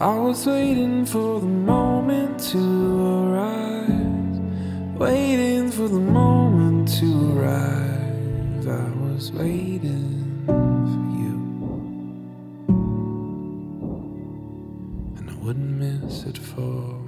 I was waiting for the moment to arrive, Waiting for the moment to arrive. I was waiting for you. And I wouldn't miss it for